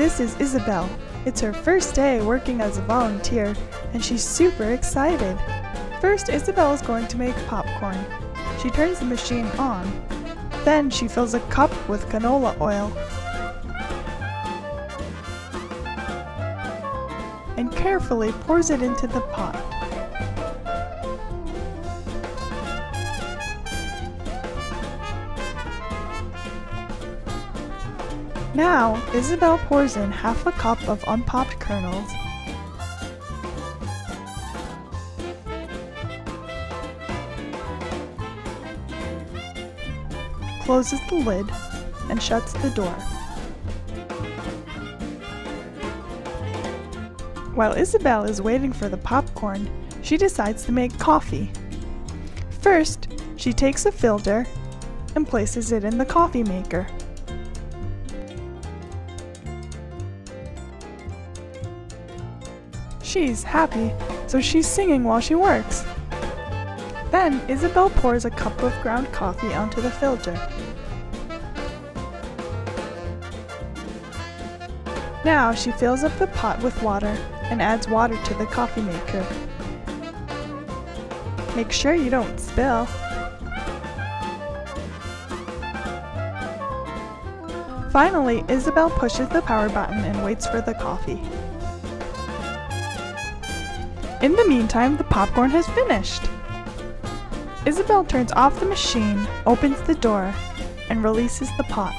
This is Isabelle. It's her first day working as a volunteer, and she's super excited. First, Isabelle is going to make popcorn. She turns the machine on. Then she fills a cup with canola oil and carefully pours it into the pot. Now, Isabelle pours in half a cup of unpopped kernels closes the lid and shuts the door. While Isabelle is waiting for the popcorn, she decides to make coffee. First, she takes a filter and places it in the coffee maker. She's happy, so she's singing while she works. Then Isabelle pours a cup of ground coffee onto the filter. Now she fills up the pot with water and adds water to the coffee maker. Make sure you don't spill. Finally, Isabelle pushes the power button and waits for the coffee. In the meantime, the popcorn has finished. Isabelle turns off the machine, opens the door, and releases the pot.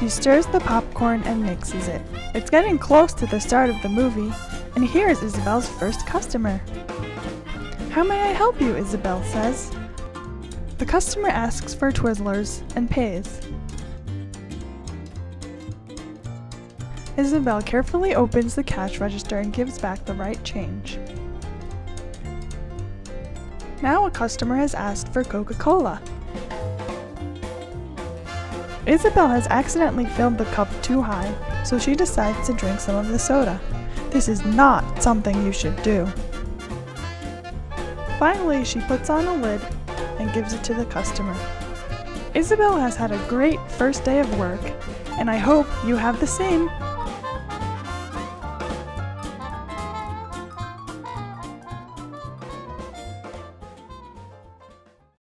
She stirs the popcorn and mixes it. It's getting close to the start of the movie, and here is Isabelle's first customer. How may I help you? Isabelle says. The customer asks for Twizzlers and pays. Isabelle carefully opens the cash register and gives back the right change. Now a customer has asked for Coca-Cola. Isabelle has accidentally filled the cup too high, so she decides to drink some of the soda. This is not something you should do. Finally, she puts on a lid and gives it to the customer. Isabelle has had a great first day of work, and I hope you have the same.